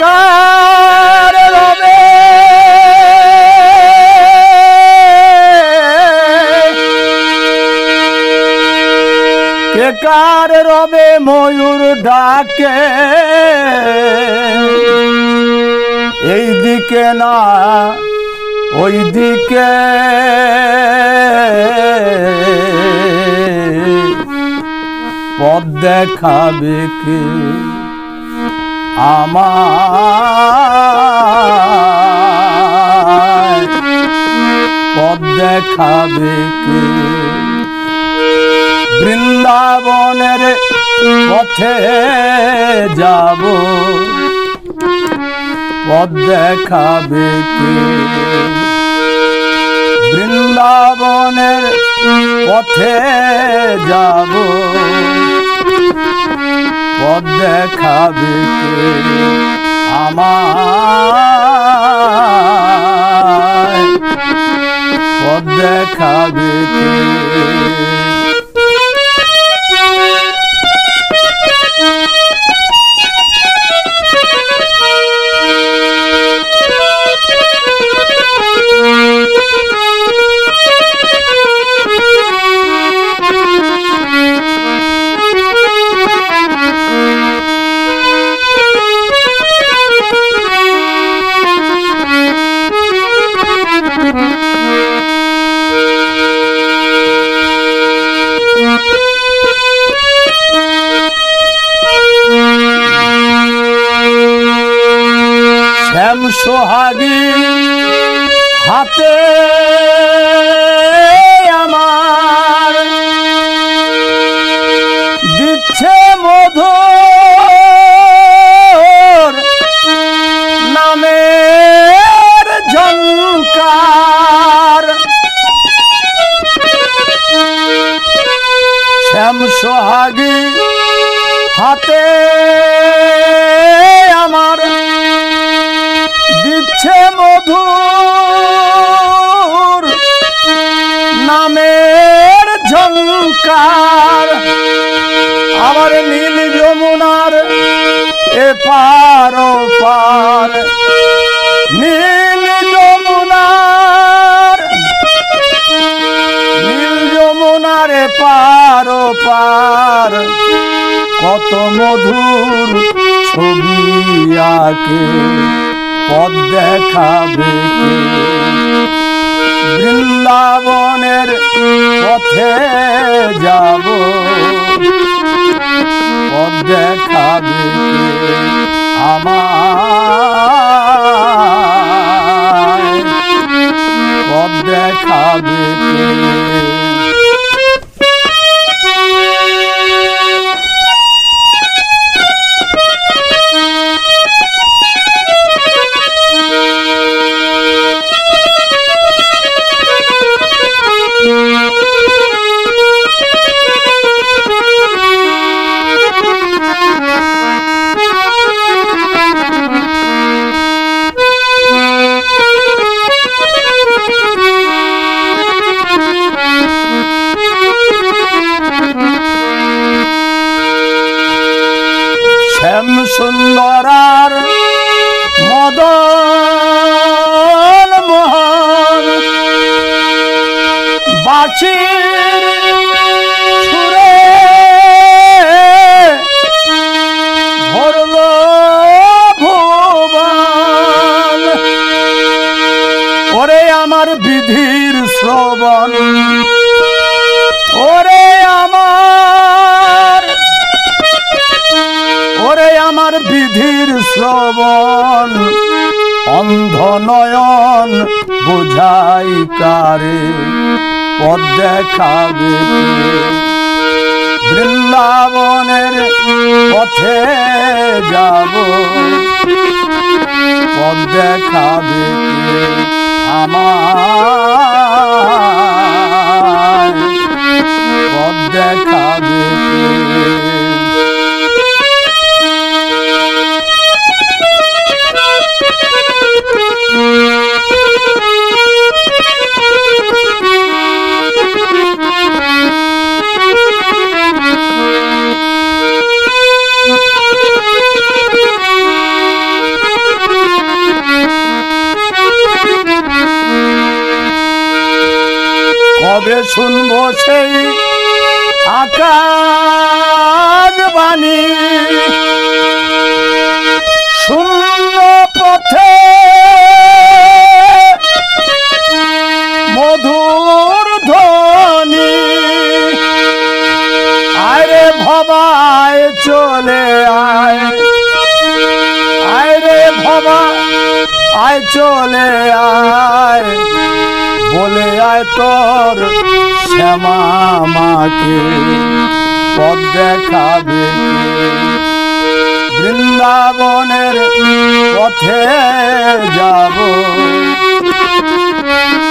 কার রবে কার রবে ময়ূর ডাকে। এই দিকে না ওই দিকে। পথ দেখাবে কে? আমার পথ দেখাবে কে বৃন্দাবনের পথে যাব। পথ দেখাবে কে বৃন্দাবনের পথে যাব। পথ দেখাবে আমার পথ দেখাবে হাতে আমার দিচ্ছে মধু নামের ঝঙ্কার শ্যাম সোহাগী পার পার নীল যমুনার নীল যমুনার এ পার কত মধুর ছবি আঁকে, পথ দেখাবে? বৃন্দাবনের পথে যাব। ওরে আমার বিধির শ্রবণ ওরে আমার ওরে আমার বিধির শ্রবণ। অন্ধ নয়ন বোঝাই কারে? পথ দেখাবে? বৃন্দাবনের পথে যাব পথ দেখাবে আমার পথ দেখাবে কে শুনব সেই আকার শূন্য পথে মধুর ধ্বনি। আয় রে ভবায় চলে আয়। আয় রে ভবা আয় চলে আয়। বলে আয় তোর শ্যামা মাকে পথ দেখাবে? বৃন্দাবনের পথে যাব,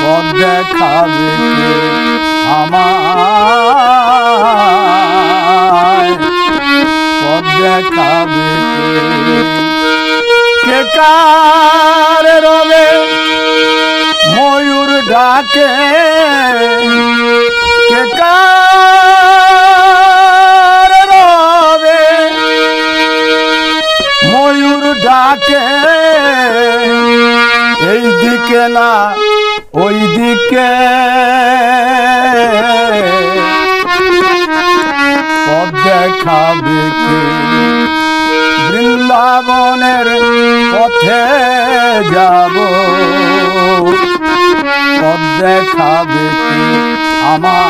পথ দেখাবে কে আমায় পথ দেখাবে? কে কার রবে ময়ূর ডাকে কে কার রবে ময়ূর ডাকে এই দিকে না ওই দিকে আমার